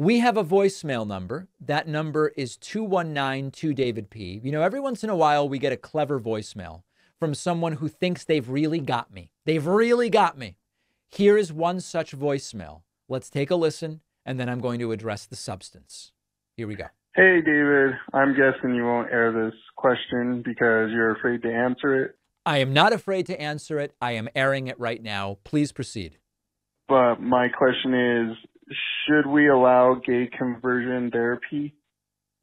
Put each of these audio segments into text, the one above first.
We have a voicemail number. That number is 219 David P. You know, every once in a while we get a clever voicemail from someone who thinks they've really got me. They've really got me. Here is one such voicemail. Let's take a listen, and then I'm going to address the substance. Here we go. Hey, David. I'm guessing you won't air this question because you're afraid to answer it. I am not afraid to answer it. I am airing it right now. Please proceed. But my question is should we allow gay conversion therapy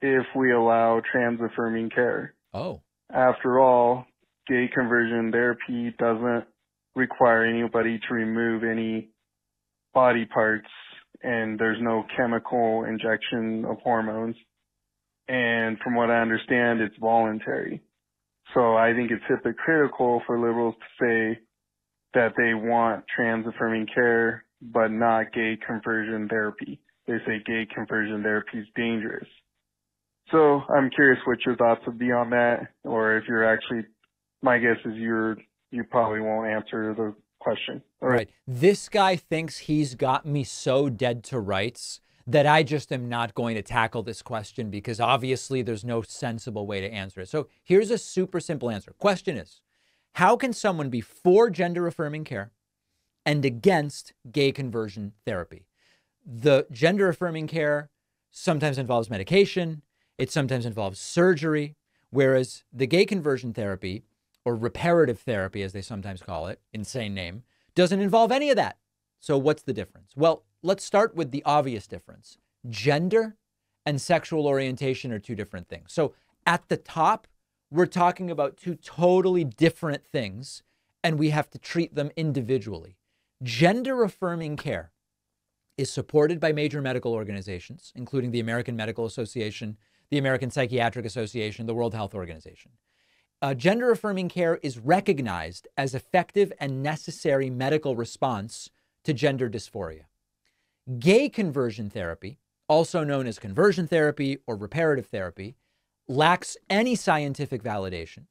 if we allow trans affirming care? Oh. After all, gay conversion therapy doesn't require anybody to remove any body parts and there's no chemical injection of hormones. And from what I understand, it's voluntary. So I think it's hypocritical for liberals to say that they want trans affirming care, but not gay conversion therapy. They say gay conversion therapy is dangerous. So I'm curious what your thoughts would be on that, or if you're actually, my guess is you're, you probably won't answer the question. All right. right. This guy thinks he's got me so dead to rights that I just am not going to tackle this question because obviously there's no sensible way to answer it. So here's a super simple answer. Question is How can someone be for gender affirming care and against gay conversion therapy? The gender affirming care sometimes involves medication, it sometimes involves surgery, whereas the gay conversion therapy, or reparative therapy as they sometimes call it, insane name, doesn't involve any of that. So what's the difference? Well, let's start with the obvious difference. Gender and sexual orientation are two different things. So at the top, we're talking about two totally different things, and we have to treat them individually. Gender affirming care is supported by major medical organizations, including the American Medical Association, the American Psychiatric Association, the World Health Organization. Uh, gender affirming care is recognized as effective and necessary medical response to gender dysphoria. Gay conversion therapy, also known as conversion therapy or reparative therapy, lacks any scientific validation,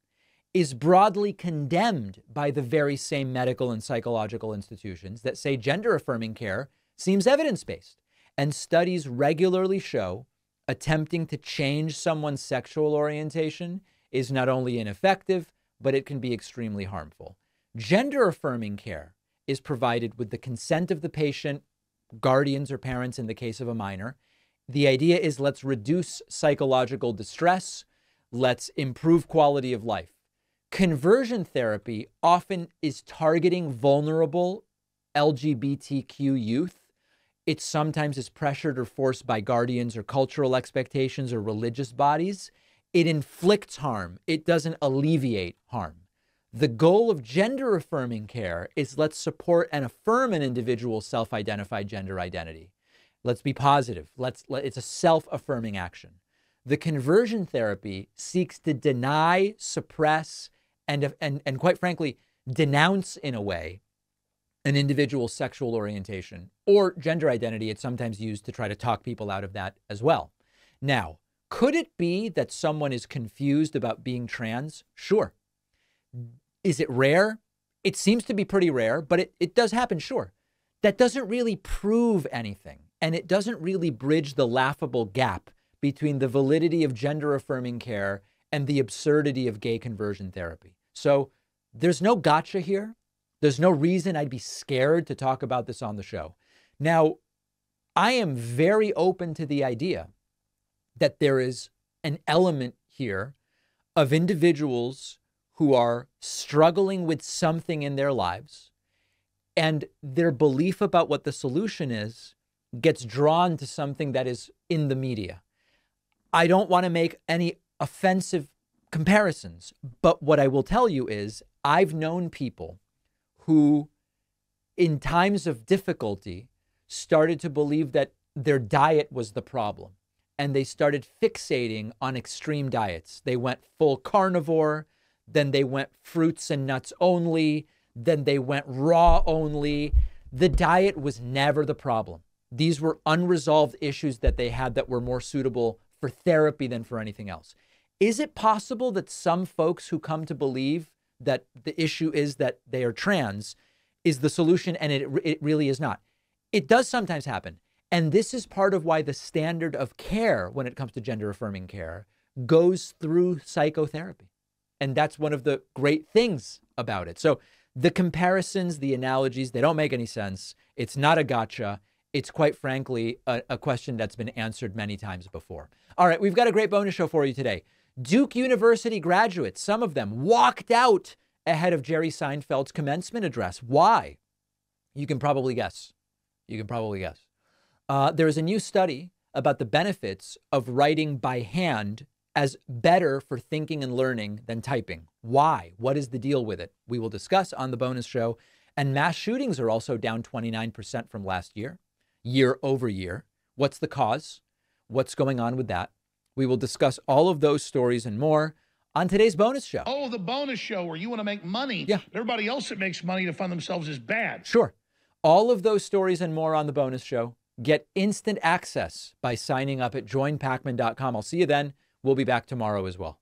is broadly condemned by the very same medical and psychological institutions that say gender affirming care seems evidence based. And studies regularly show attempting to change someone's sexual orientation is not only ineffective, but it can be extremely harmful. Gender affirming care is provided with the consent of the patient guardians or parents in the case of a minor. The idea is let's reduce psychological distress, let's improve quality of life. Conversion therapy often is targeting vulnerable LGBTQ youth. It sometimes is pressured or forced by guardians or cultural expectations or religious bodies. It inflicts harm, it doesn't alleviate harm. The goal of gender affirming care is let's support and affirm an individual's self identified gender identity. Let's be positive. Let's, let, it's a self affirming action. The conversion therapy seeks to deny, suppress, and, and, and quite frankly, denounce in a way an individual's sexual orientation or gender identity. It's sometimes used to try to talk people out of that as well. Now, could it be that someone is confused about being trans? Sure. Is it rare? It seems to be pretty rare, but it, it does happen, sure. That doesn't really prove anything. And it doesn't really bridge the laughable gap between the validity of gender affirming care and the absurdity of gay conversion therapy. So there's no gotcha here. There's no reason I'd be scared to talk about this on the show. Now, I am very open to the idea that there is an element here of individuals who are struggling with something in their lives and their belief about what the solution is gets drawn to something that is in the media. I don't want to make any offensive comparisons, but what I will tell you is I've known people who, in times of difficulty, started to believe that their diet was the problem. And they started fixating on extreme diets. They went full carnivore. Then they went fruits and nuts only. Then they went raw only. The diet was never the problem. These were unresolved issues that they had that were more suitable for therapy than for anything else. Is it possible that some folks who come to believe that the issue is that they are trans is the solution and it, it really is not? It does sometimes happen. And this is part of why the standard of care when it comes to gender affirming care goes through psychotherapy. And that's one of the great things about it. So the comparisons, the analogies, they don't make any sense. It's not a gotcha. It's quite frankly a, a, question that's been answered many times before. All right, we've got a great bonus show for you today. Duke University graduates, some of them walked out ahead of Jerry Seinfeld's commencement address. Why? You can probably guess. You can probably guess. Uh, there is a new study about the benefits of writing by hand as better for thinking and learning than typing. Why? What is the deal with it? We will discuss on the bonus show. And mass shootings are also down 29% from last year, year over year. What's the cause? What's going on with that? We will discuss all of those stories and more on today's bonus show. Oh, the bonus show where you want to make money. Yeah. Everybody else that makes money to fund themselves is bad. Sure. All of those stories and more on the bonus show. Get instant access by signing up at joinpakman.com. I'll see you then. We'll be back tomorrow as well.